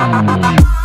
Thank.